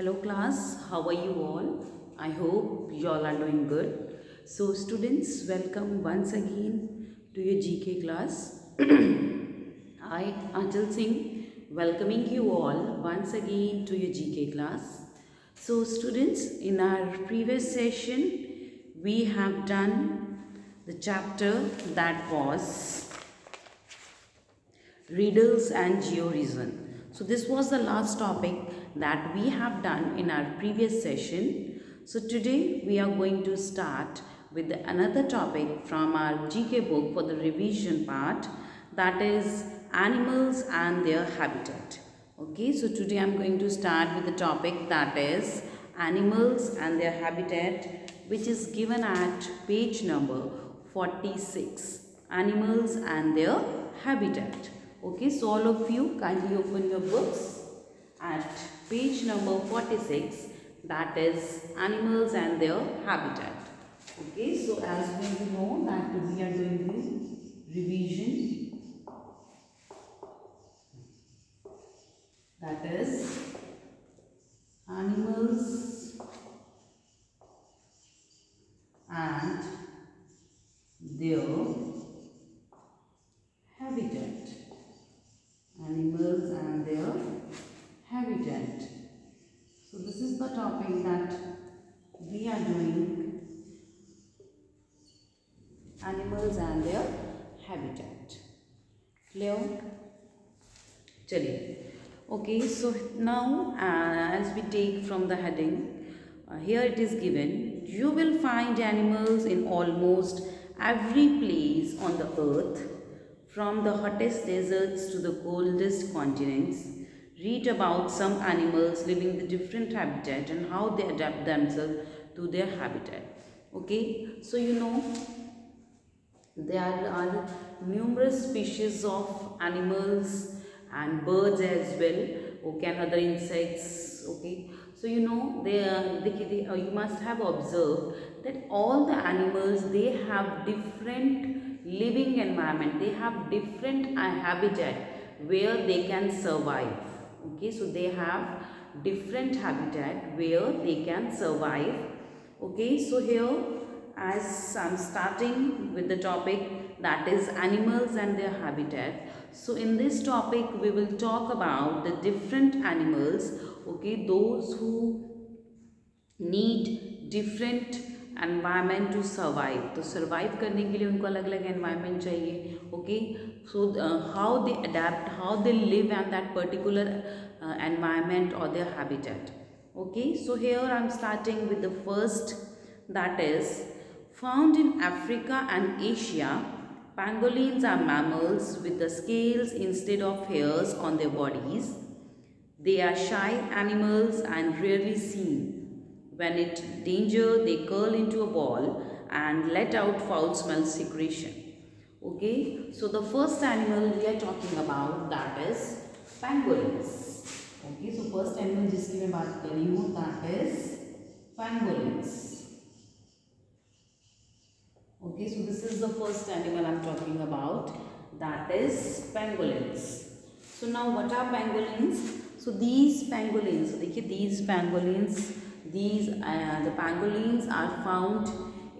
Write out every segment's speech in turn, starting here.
Hello class, how are you all? I hope you all are doing good. So students, welcome once again to your GK class. I, Anchal Singh, welcoming you all once again to your GK class. So students, in our previous session, we have done the chapter that was riddles and georeason. So this was the last topic that we have done in our previous session. So today we are going to start with another topic from our GK book for the revision part that is animals and their habitat. Okay, so today I am going to start with the topic that is animals and their habitat which is given at page number 46 animals and their habitat. Okay, so all of you kindly open your books at page number 46 that is animals and their habitat. Okay, so as we know that we are doing the revision that is animals and their habitat animals and their habitat so this is the topic that we are doing. Animals and their habitat clear? Chaliye okay so now uh, as we take from the heading uh, here it is given you will find animals in almost every place on the earth from the hottest deserts to the coldest continents read about some animals living the different habitat and how they adapt themselves to their habitat. Okay? So you know there are numerous species of animals and birds as well. Okay? And other insects. Okay? So you know they, they, they uh, you must have observed that all the animals they have different living environment. They have different habitat where they can survive okay so they have different habitat where they can survive. Okay so here as i'm starting with the topic that is animals and their habitat. So in this topic we will talk about the different animals okay those who need different environment to survive तो survive करने के लिए उनको अलग अलग environment चाहिए okay so how they adapt how they live in that particular environment और their habitat okay so here I am starting with the first that is found in Africa and Asia pangolins are mammals with the scales instead of hairs on their bodies they are shy animals and rarely seen When in danger, they curl into a ball and let out foul smell secretion. Okay, so the first animal we are talking about that is pangolins. Okay, so first animal जिसकी मैं बात कर रही हूँ that is pangolins. Okay, so this is the first animal I'm talking about. That is pangolins. So now what are pangolins? So these pangolins, देखिए these pangolins, these uh, the pangolins are found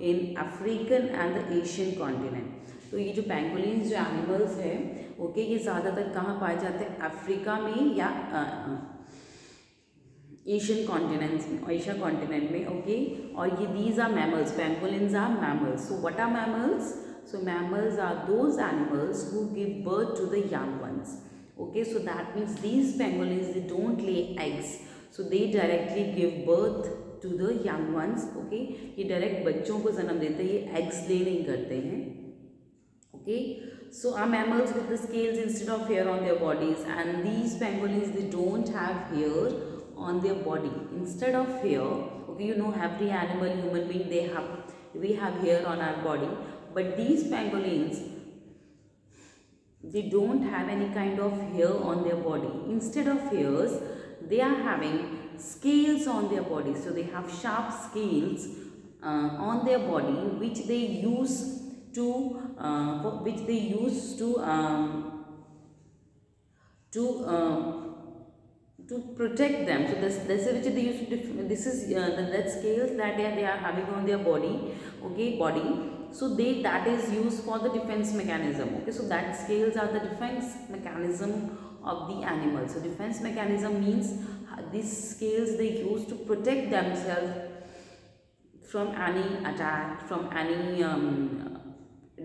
in african and the asian continent. तो ये जो pangolin जो animals हैं okay ये ज़्यादातर कहाँ पाए जाते हैं? अफ्रीका में या uh, uh, एशियन कॉन्टिनेंट्स में एशिया कॉन्टिनेंट में ओके और ये these are mammals pangolins are mammals so what are mammals so mammals are those animals who give birth to the young ones okay so that means these pangolin they don't lay eggs so they directly give birth to the young ones okay ये direct बच्चों को जन्म देते हैं ये eggs ले नहीं करते हैं okay so are mammals with the scales instead of hair on their bodies and these pangolin they don't have hair on their body instead of hair okay you know every animal human being they have we have hair on our body but these pangolin they don't have any kind of hair on their body instead of hairs they are having scales on their body. So they have sharp scales uh, on their body which they use to uh, which they use to um, to um, to protect them. So this this is which they use to this is uh, the that scales that they are, they are having on their body okay body. So they that is used for the defense mechanism okay. So that scales are the defense mechanism of the animal so defense mechanism means uh, these scales they use to protect themselves from any attack from any um,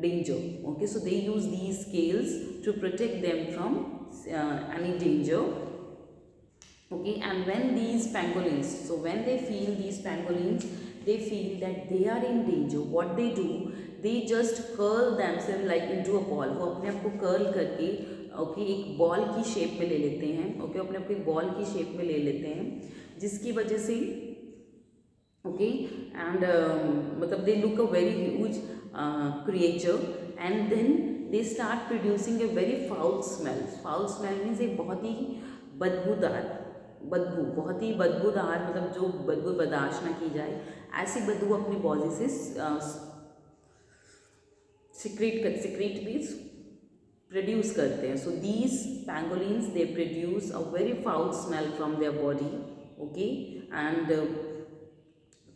danger okay so they use these scales to protect them from uh, any danger okay and when these pangolins so when they feel these pangolins they feel that they are in danger what they do they just curl themselves like into a ball वो अपने आप को curl करके okay, एक ball की shape में ले लेते हैं, ओके, अपने एक बॉल की शेप में ले लेते हैं, जिसकी वजह से, ओके एंड मतलब they look a very huge creature and then they start producing a very foul smell foul smell means एक बहुत ही बदबूदार, बदबू, बहुत ही बदबूदार मतलब जो बदबू बर्दाश्त ना की जाए, ऐसी बदबू अपनी बॉडी से सिक्रेट कर सिक्रेट मीन्स प्रोड्यूस करते हैं। So these pangolins they produce a very foul smell from their body okay and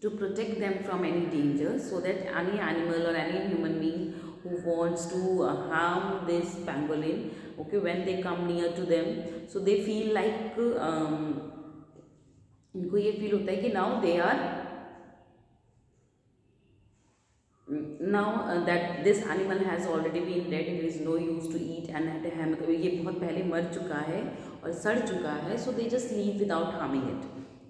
to protect them from any danger so that any animal और any human being who wants to harm this pangolin okay when they come near to them so they feel like इनको ये feel होता है कि now they are now uh, that this animal has already been dead there is no use to eat and at a मतलब ये बहुत पहले मर चुका है और सड़ चुका है so they just leave without harming it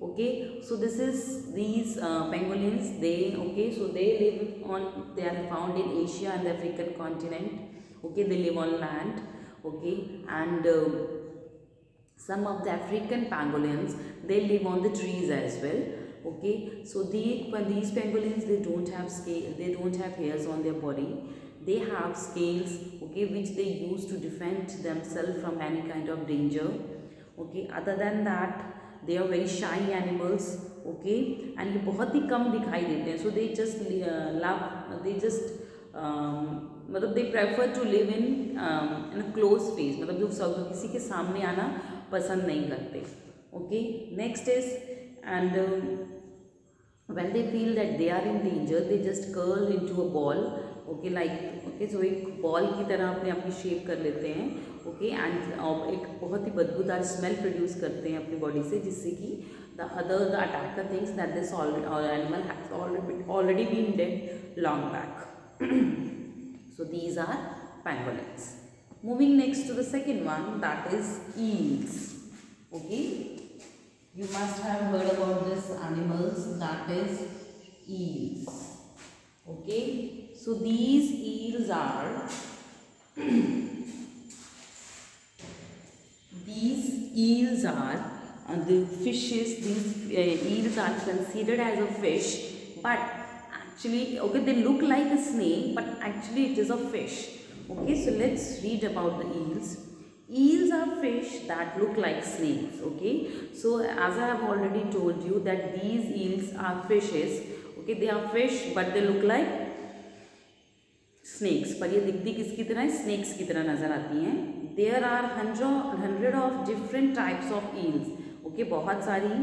okay so this is these uh, pangolins they okay so they live on they are found in asia and the african continent okay they live on land okay and uh, some of the african pangolins they live on the trees as well okay so they these pangolins they don't have scale they don't have hairs on their body they have scales okay which they use to defend themselves from any kind of danger okay other than that they are very shy animals okay and ये बहुत ही कम दिखाई देते हैं so they just love they just मतलब they prefer to live in in a close space मतलब जो सब किसी के सामने आना पसंद नहीं करते okay next is and when they feel that they are in danger they just curl into a ball okay like okay so एक ball की तरह अपने आप की shape कर लेते हैं okay and uh, एक बहुत ही बदबूदार smell produce करते हैं अपनी body से जिससे कि the other the attacker thinks that this all, all animal has already already been dead long back so these are pangolins moving next to the second one that is eels okay you must have heard about this animals that is eels. Okay? So these eels are these eels are uh, the fishes these uh, eels are considered as a fish but actually okay they look like a snake but actually it is a fish. Okay so let's read about the eels eels are fish that look like snakes, okay? So, as i have already told you that these eels are fishes, okay? They are fish, but they look like snakes पर ये दिखती किसकी तरह है? Snacks की तरह नज़र आती हैं। There are hundred hundred of different types of eels okay बहुत सारी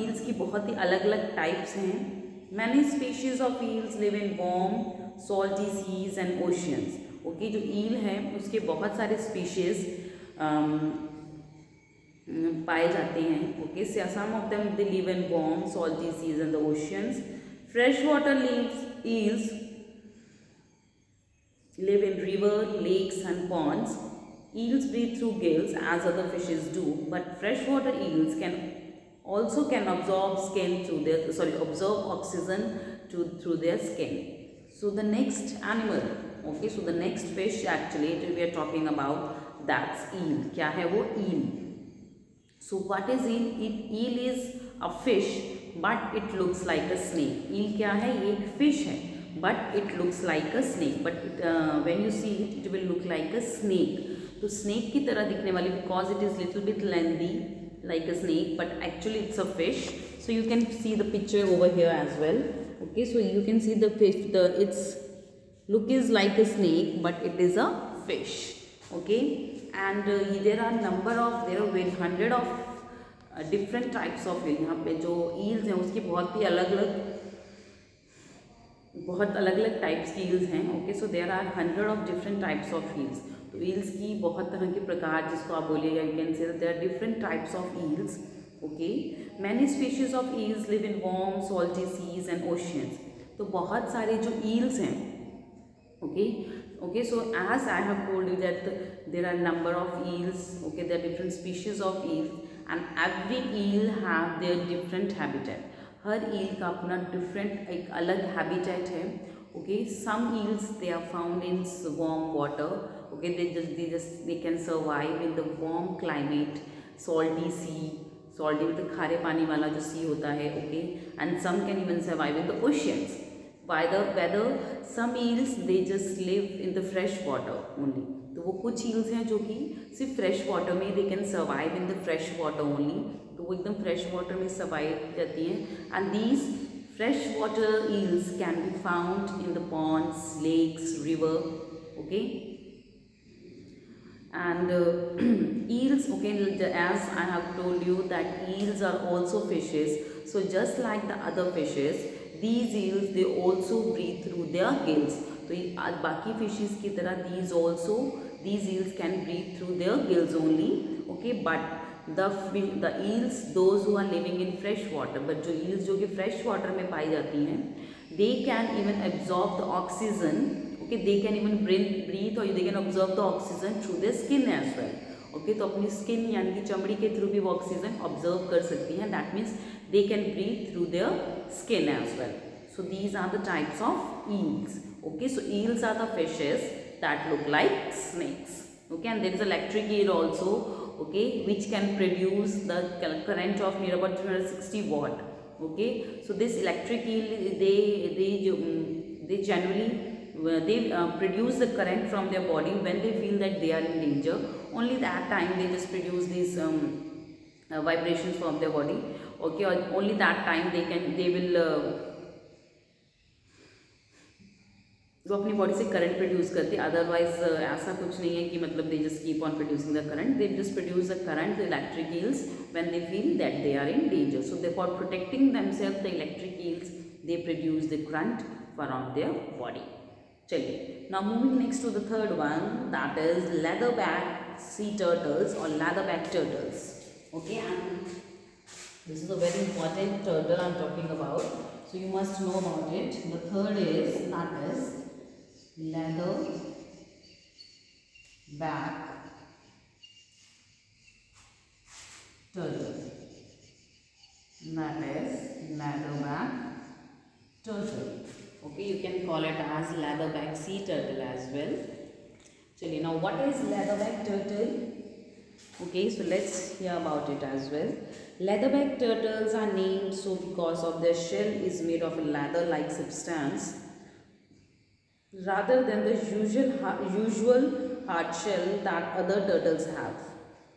ईल्स की बहुत ही अलग अलग टाइप्स हैं। Many species of eels live in warm salty seas and oceans okay जो ईल है, उसके बहुत सारे स्पीशीज पाए जाते हैं। Okay some of them they live in warm salty seas in the oceans fresh water live eels live in river lakes and ponds eels breathe through gills as other fishes do but fresh water eels can also can absorb skin through their sorry absorb oxygen too through their skin so the next animal okay, so the next fish actually we are talking about that's eel. क्या है वो eel? So what is eel? It, eel is a fish, but it looks like a snake. eel क्या है? ये एक fish है. looks like a snake but it, uh, when you see it it will look like a snake तो snake की तरह दिखने वाली because it is little bit lengthy like a snake but actually it's a fish so you can see the picture over here as well okay so you can see the fish the its look is like a snake but it is a fish. Okay? And uh, there are number of there are hundred of different types of eel यहाँ पे जो eels हैं उसकी बहुत ही अलग अलग बहुत अलग अलग टाइप्स की ईल्स हैं okay so there are hundred of different types of eels तो ईल्स की बहुत तरह के प्रकार जिसको आप बोलिएगा you can say there are different types of eels okay many species of eels live in warm salty seas and oceans तो बहुत सारे जो ईल्स हैं okay okay, so as i have told you that there are number of eels, okay, there are different species of eels, and every eel have their different habitat. हर eel का अपना different एक अलग habitat है okay some eels they are found in warm water okay they just they just they can survive in the warm climate salty sea salty मतलब खारे पानी वाला जो सी होता है okay and some can even survive in the oceans by the weather some eels they just live in the fresh water only तो वो कुछ ईल्स हैं जो कि सिर्फ़ फ्रेश वाटर में they can survive in the fresh water only तो वो एकदम फ्रेश वाटर में सर्वाइव करती हैं. And these fresh water eels can be found in the ponds lakes river okay and uh, eels okay as i have told you that eels are also fishes. So just like the other fishes these eels they also breathe through their gills तो बाकी fishes की तरह these also these eels can breathe through their gills only okay but the the eels those who are living in fresh water but जो eels जो कि fresh water में पाई जाती हैं they can even absorb the oxygen okay they can even breathe breathe और they can absorb the oxygen through the skin as well okay तो अपनी स्किन यानी कि चमड़ी के थ्रू भी वो ऑक्सीजन ऑब्ज़र्व कर सकती हैं। That means They can breathe through their skin as well. So these are the types of eels. Okay, so eels are the fishes that look like snakes. Okay, and there is electric eel also, okay, which can produce the current of near about 260 watt. Okay, so this electric eel, they they mm, they generally uh, they uh, produce the current from their body when they feel that they are in danger. Only that time they just produce these um, uh, vibrations from their body okay only that time they can they will uh, वो अपनी body से current produce करते otherwise ऐसा कुछ नहीं है कि मतलब they just keep on producing the current they just produce the current the electric eels when they feel that they are in danger so they for protecting themselves the electric eels they produce the current around their body चलिए now moving next to the third one that is leatherback sea turtles और leatherback turtles okay and this is a very important turtle i'm talking about. So you must know about it. The third is that is leather back turtle. That is leatherback turtle. Okay you can call it as leatherback sea turtle as well. Chali, now what is leatherback turtle? Okay so let's hear about it as well leatherback turtles are named so because of their shell is made of a leather like substance rather than the usual usual hard shell that other turtles have.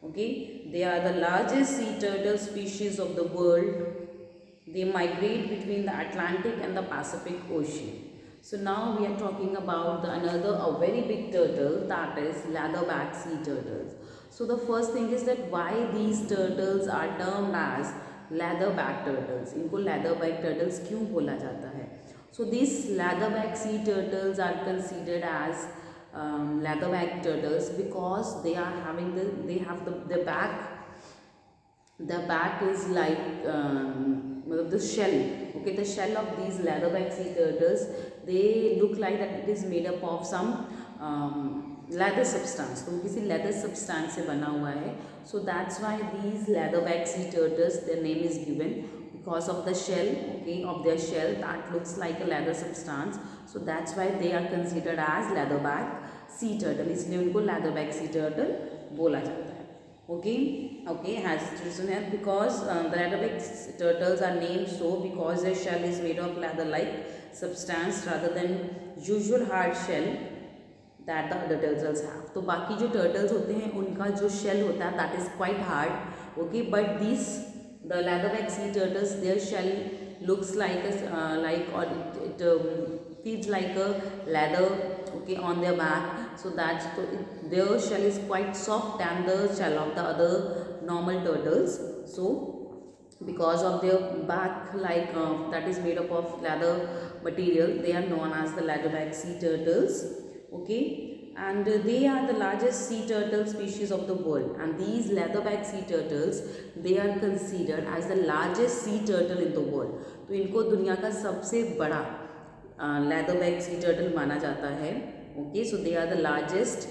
Okay? They are the largest sea turtle species of the world. They migrate between the atlantic and the pacific ocean. So now we are talking about the another a very big turtle that is leatherback sea turtles so the first thing is that why these turtles are termed as leatherback turtles इनको leatherback turtles क्यों बोला जाता है so these leatherback sea turtles are considered as um, leatherback turtles because they are having the they have the the back the back is like um, the shell okay the shell of these leatherback sea turtles they look like that it is made up of some um, leather substance तो वो किसी leather substance से बना हुआ है। So that's why these leatherback sea turtles the name is given because of the shell okay of the shell that looks like a leather substance so that's why they are considered as leatherback sea turtle इसलिए उनको leather bag sea turtle बोला जाता है। Okay okay हैजन है because leatherback turtles are name so because the shell is made of leather like substance rather than usual hard shell that the other turtles है तो बाकी जो टर्टल्स होते हैं, उनका जो शेल होता है that is quite hard okay but this the leatherback sea turtles their shell looks like like और it feels like a leather okay on their back so that their shell is quite soft than the shell of the other normal turtles so because of their back like that is made up of leather material they are known as the leatherback sea turtles okay and uh, they are the largest sea turtle species of the world and these leatherback sea turtles they are considered as the largest sea turtle in the world तो इनको दुनिया का सबसे बड़ा leatherback sea turtle माना जाता है okay so they are the largest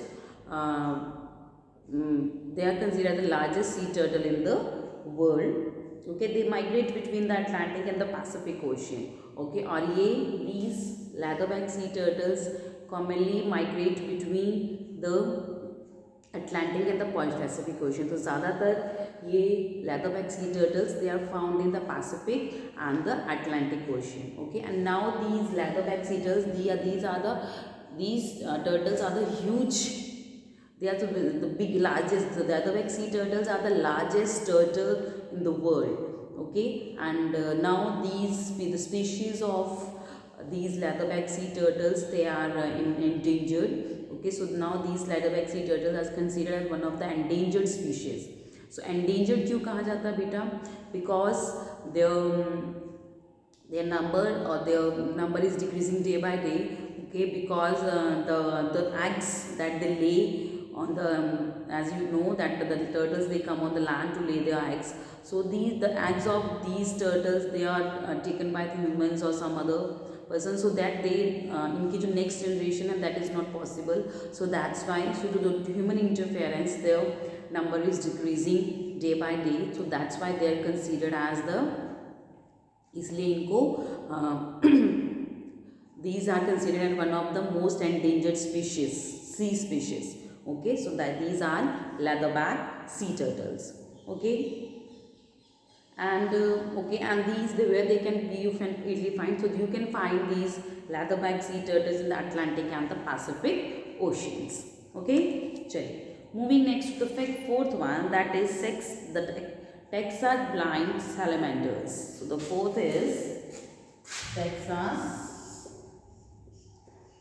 they are considered the largest sea turtle in the world okay they migrate between the atlantic and the pacific ocean okay और ये these leatherback sea turtles commonly migrate between the Atlantic and the Pacific Ocean. So ज़्यादातर ये leatherback sea turtles they are found in the Pacific and the Atlantic Ocean. Okay, and now these leatherback sea turtles these are these are the these uh, turtles are the huge. They are the, the big largest. The leatherback sea turtles are the largest turtle in the world. Okay, and uh, now these the species of these leatherback sea turtles they are uh, in, endangered okay so now these leatherback sea turtles are considered as one of the endangered species so endangered क्यों कहा जाता है बेटा because their their number or their number is decreasing day by day okay because uh, the the eggs that they lay on the um, as you know that the, the turtles they come on the land to lay their eggs so these the eggs of these turtles they are uh, taken by the humans or some other person so that they इनकी जो next generation है that is not possible so that's why so to human interference the number is decreasing day by day so that's why they are considered as the इसलिए इनको these are considered and one of the most endangered species sea species okay so that these are leatherback sea turtles okay? And uh, okay and these the where they can be you can easily find. So you can find these leatherback sea turtles in the atlantic and the pacific oceans. Okay? Chaliye moving next to the fourth one that is sex the texas blind salamanders. So the fourth is texas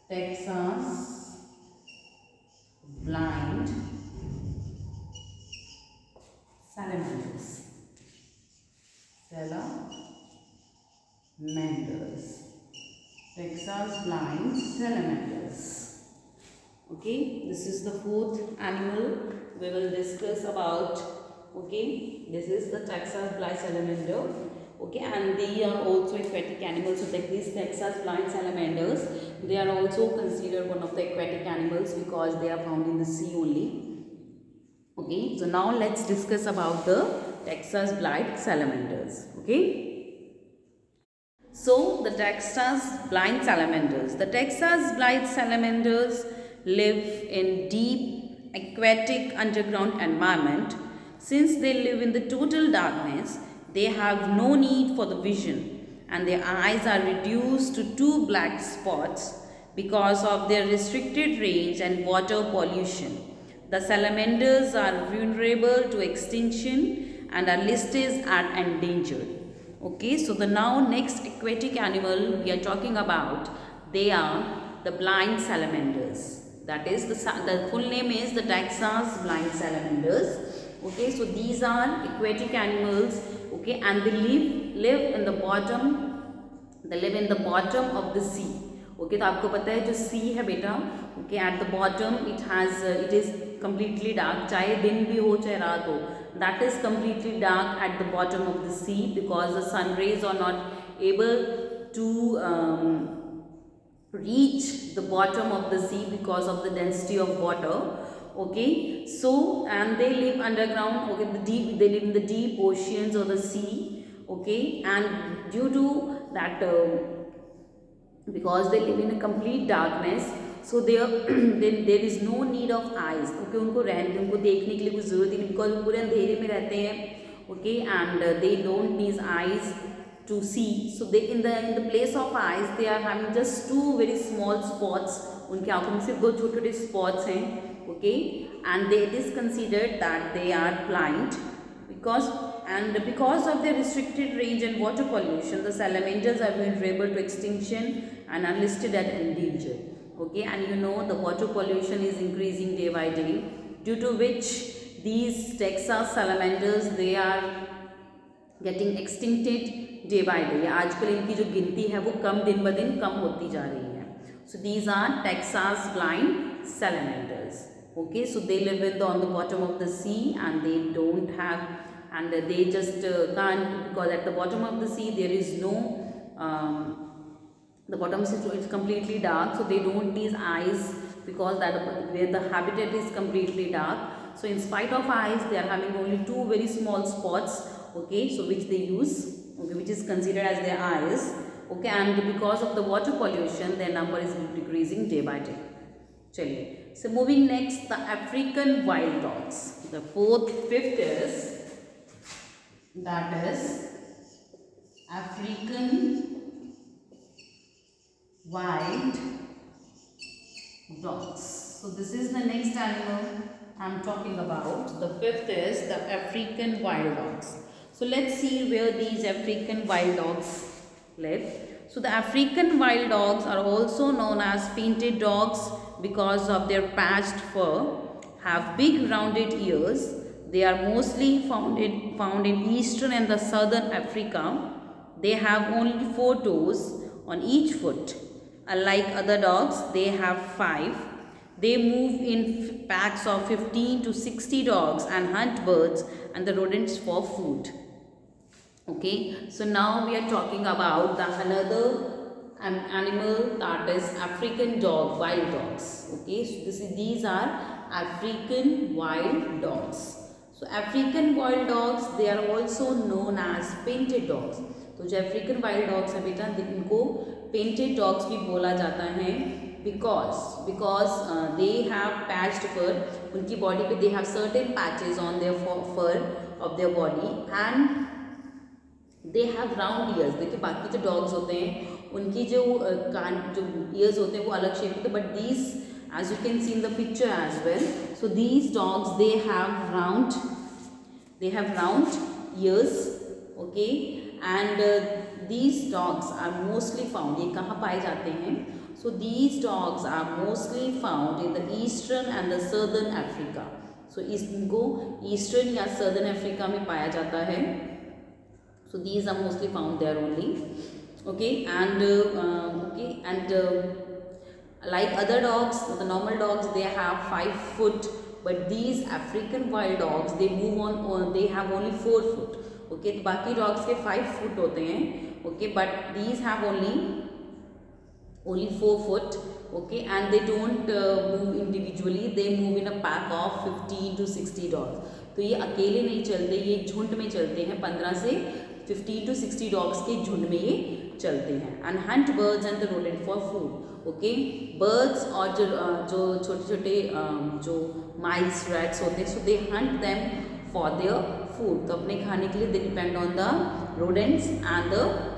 texas blind salamanders salamanders texas blind salamanders okay this is the fourth animal we will discuss about. Okay this is the texas blind salamander. Okay and they are also aquatic animals so these texas blind salamanders they are also considered one of the aquatic animals because they are found in the sea only. Okay so now let's discuss about the texas blind salamanders okay? So the texas blind salamanders. The texas blind salamanders live in deep aquatic underground environment. Since they live in the total darkness they have no need for the vision and their eyes are reduced to two black spots because of their restricted range and water pollution. The salamanders are vulnerable to extinction and are listed as endangered. Okay, so the now next aquatic animal we are talking about, they are the blind salamanders. That is, the, the full name is the Texas blind salamanders. Okay, so these are aquatic animals okay and they live live in the bottom they live in the bottom of the sea okay तो आपको पता है जो sea है बेटा okay at the bottom it has uh, it is completely dark चाहे दिन भी हो चाहे रात हो that is completely dark at the bottom of the sea because the sun rays are not able to um, reach the bottom of the sea because of the density of water okay? So and they live underground okay the deep they live in the deep oceans or the sea okay? And due to that uh, because they live in a complete darkness so there then there is no need of eyes okay उनको रहने उनको देखने के लिए कुछ ज़रूरत ही नहीं because वो पूरे अंधेरे में रहते हैं okay and uh, they don't need eyes to see so they in the in the place of eyes they are having just two very small spots उनकी आंखों में सिर्फ दो छोटे छोटे spots हैं okay and they, it is considered that they are blind because and because of their restricted range and water pollution, the salamanders are vulnerable to extinction and are listed as endangered. Okay, and you know the water pollution is increasing day by day, due to which these Texas salamanders they are getting extincted day by day. आजकल इनकी जो गिनती है वो कम दिन ब दिन कम होती जा रही है. So these are Texas blind salamanders. Okay, so they live in the on the bottom of the sea and they don't have and they just uh, can't because at the bottom of the sea there is no um, the bottom is completely dark so they don't need eyes because that where the habitat is completely dark. So in spite of eyes they are having only two very small spots okay so which they use okay which is considered as their eyes okay and because of the water pollution their number is decreasing day by day. Chale. so moving next the african wild dogs. The fourth fifth is that is african wild dogs. So this is the next animal I'm talking about. The fifth is the African wild dogs. So let's see where these African wild dogs live. So the African wild dogs are also known as painted dogs because of their patched fur, have big rounded ears, they are mostly found in, found in eastern and the southern Africa. They have only four toes on each foot. Unlike other dogs, they have five. They move in packs of 15 to 60 dogs and hunt birds and the rodents for food. Okay, so now we are talking about the another animal that is African dog, wild dogs. Okay, so this is, these are African wild dogs. So African wild dogs they are also known as painted dogs. तो जो African wild dogs है बेटा इनको painted dogs भी बोला जाता है because because they have patched fur उनकी बॉडी पे they have certain patches on their fur of their body and they have round ears देखिए बाकी जो डॉग्स होते हैं उनकी जो कान जो ईयर्स होते हैं वो अलग शेप होते हैं but these you can see in the picture as well so these dogs they have round they have round ears okay? And uh, these dogs are mostly found ये कहाँ पाए जाते हैं? So these dogs are mostly found in the eastern and the southern Africa so इसको eastern या southern Africa में पाया जाता है। So these are mostly found there only okay and okay and like other dogs the normal dogs they have five foot but these African wild dogs they move on they have only four foot okay बाकी dogs के five foot होते हैं। Okay but these have only only four foot okay and they don't uh, move individually. They move in a pack of 15 to 60 dogs. तो ये अकेले नहीं चलते ये झुंड में चलते हैं 15 से 15 टू 60 डॉग्स के झुंड में ये चलते हैं. And hunt birds and the rodent for food okay birds और जो जो छोटे छोटे जो माइस रैट्स होते हैं so they hunt them for their food तो अपने खाने के लिए they depend on the rodents and the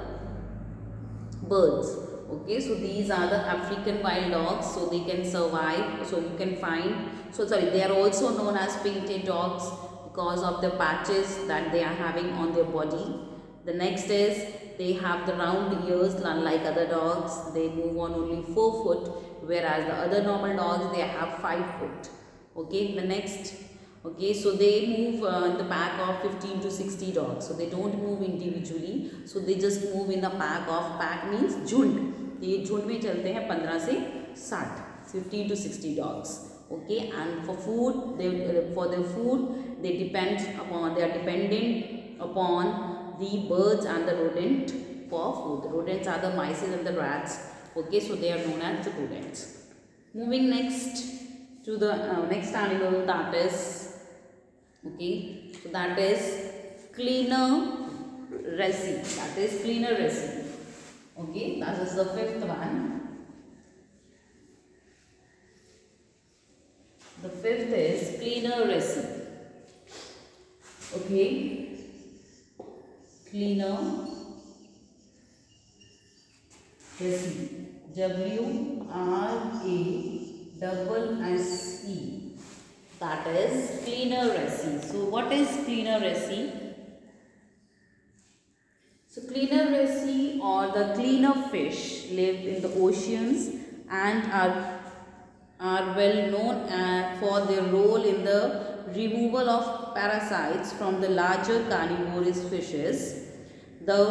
birds okay so these are the african wild dogs so they can survive so you can find so sorry they are also known as painted dogs because of the patches that they are having on their body the next is they have the round ears unlike other dogs. They move on only 4 foot whereas the other normal dogs they have 5 foot. Okay, the next Okay, so they move uh, in the pack of 15 to 60 dogs. So they don't move individually. So they just move in a pack of pack means झुंड ये झुंड में चलते हैं 15 से 60 15 to 60 dogs. Okay, and for food they for their food they depend upon they are dependent upon the birds and the rodent for food. The rodents are the mice and the rats. Okay, so they are known as the rodents. Moving next to the uh, next animal that is okay, so that is cleaner resi. That is cleaner resi. Okay, that is the fifth one. The fifth is cleaner resi. Okay, cleaner resi w r a double s e that is cleaner resi so what is cleaner resi So cleaner resi or the cleaner fish live in the oceans and are, are well known uh, for their role in the removal of parasites from the larger carnivorous fishes. The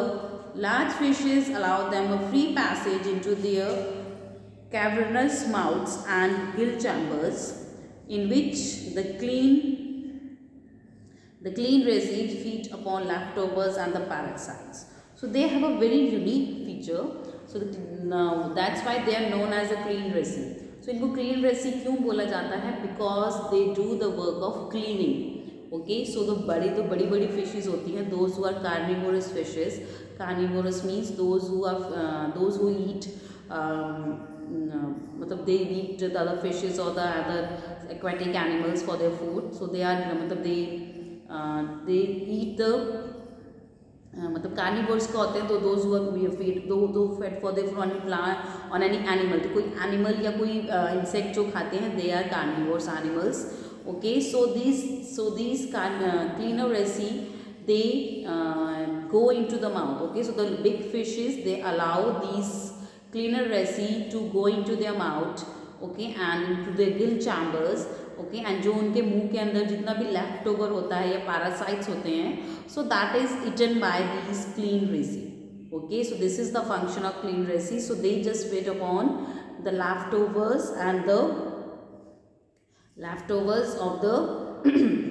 large fishes allow them a free passage into their cavernous mouths and gill chambers in which the clean the clean residues feed upon leftovers and the parasites. So they have a very unique feature. So now that's why they are known as a clean resin. So इनको clean resin क्यों बोला जाता है? Because they do the work of cleaning. Okay, so the बड़ी तो बड़ी बड़ी fishes होती हैं. Those who are carnivorous fishes. Carnivorous means those who are uh, those who eat. Um, uh, मतलब दे नीड द फिशेज और the other aquatic animals for their food so they are मतलब they they eat the मतलब carnivores को होते हैं तो those feed to to fed for their on plan on any animal तो कोई animal या कोई इंसेक्ट जो खाते हैं they are carnivores animals okay so this so this cleaner wrasse they go into the mouth okay so the big fishes they allow these cleaner resi to go into their mouth okay and into their gill chambers okay and जो उनके मुँह के अंदर जितना भी left over होता है या पैरासाइट्स होते हैं so that is eaten by these clean wrasse okay so this is the function of clean wrasse so they just wait upon the leftovers and the leftovers of the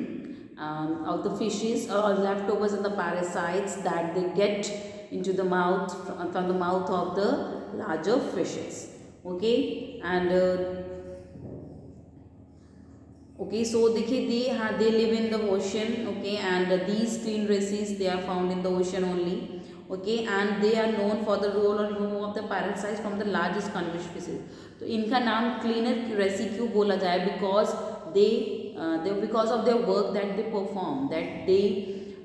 of the fishes or leftovers and the parasites that they get into the mouth from the mouth of the larger fishes okay and uh, okay so देखिए they have they live in the ocean okay and these clean races they are found in the ocean only okay and they are known for the role or removal of the parasites from the largest carnivorous species तो इनका नाम cleaner रेसी क्यों बोला जाए because they uh, they because of their work that they perform that they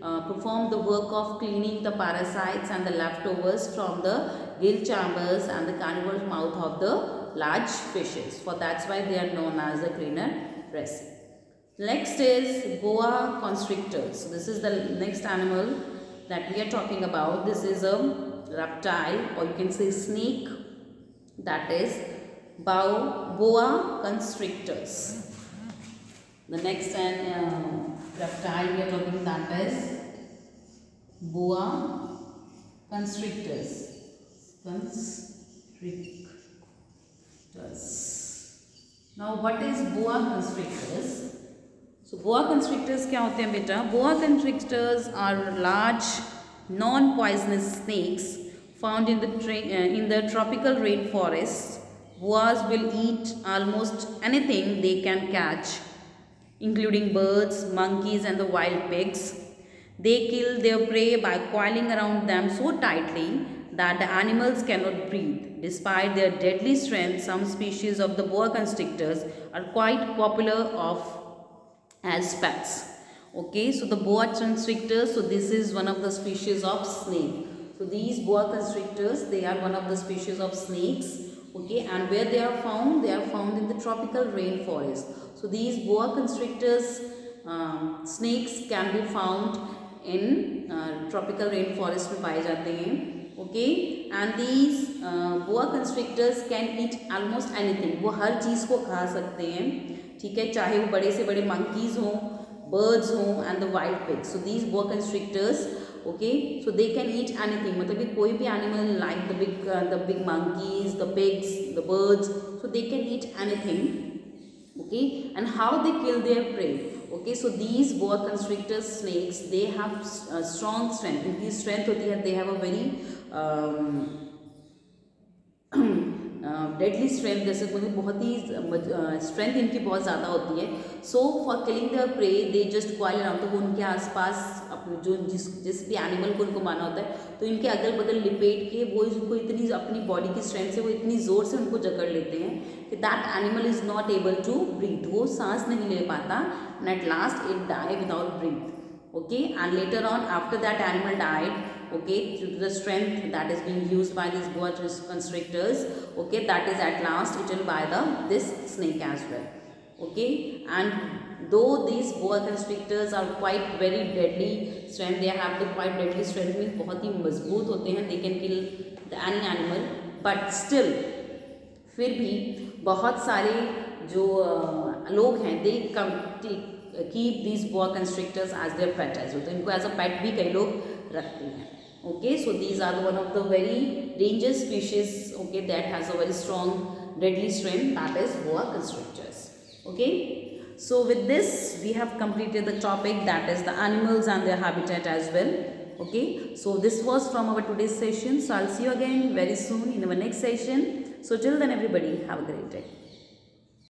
uh, perform the work of cleaning the parasites and the leftovers from the gill chambers and the carnivorous mouth of the large fishes for that's why they are known as the cleaner resin. Next is boa constrictors. So this is the next animal that we are talking about. This is a reptile or you can say snake that is boa constrictors. The next uh, reptile we are talking that is boa constrictors Constrictors. Now what is boa constrictors? So boa constrictors क्या होते हैं बेटा boa constrictors are large non-poisonous snakes found in the uh, in the tropical rainforests. Boas will eat almost anything they can catch, including birds, monkeys, and the wild pigs. They kill their prey by coiling around them so tightly that the animals cannot breathe. Despite their deadly strength, some species of the boa constrictors are quite popular of as pets. Okay, so the boa constrictors, so this is one of the species of snake. So these boa constrictors, they are one of the species of snakes. Okay, and where they are found? They are found in the tropical rainforest. So these boa constrictors, um, snakes can be found in uh, tropical rainforest में पाए जाते हैं okay and these uh, boa constrictors can eat almost anything वो हर चीज़ को खा सकते हैं ठीक है चाहे वो बड़े से बड़े monkeys हों birds हों and the wild pigs so these boa constrictors okay so they can eat anything मतलब ये कोई भी animal like the big uh, the big monkeys the pigs the birds so they can eat anything okay and how they kill their prey okay so these boa constrictor snakes they have uh, strong strength इनकी strength होती है they have a very deadly strength जैसे मुझे बहुत ही strength uh, इनकी बहुत ज़्यादा होती है। So for killing the prey they just coil around तो वो उनके आसपास अपने जो जिस जिस भी एनिमल को उनको माना होता है तो इनके अगल बगल लिपेट के वो उनको इतनी अपनी बॉडी की स्ट्रेंथ से वो इतनी ज़ोर से उनको जकड़ लेते हैं कि that animal is not able to breathe वो सांस नहीं ले पाता and at last it die without breath okay and later on after that animal died okay due to the strength that is being used by these boa constrictors okay that is at last eaten by the this snake as well okay and though these boa constrictors are quite very deadly strength they have the quite deadly strength means बहुत ही मज़बूत होते हैं they can kill the any animal but still फिर भी बहुत सारे जो uh, लोग हैं they come keep this boa constrictors as their pet as तो इनको एज अ पेट भी कई लोग रखते हैं okay so these are one of the very dangerous species okay that has a very strong deadly strength that is boa constrictors. Okay so with this we have completed the topic that is the animals and their habitat as well. Okay so this was from our today's session. So i'll see you again very soon in our next session. So till then everybody have a great day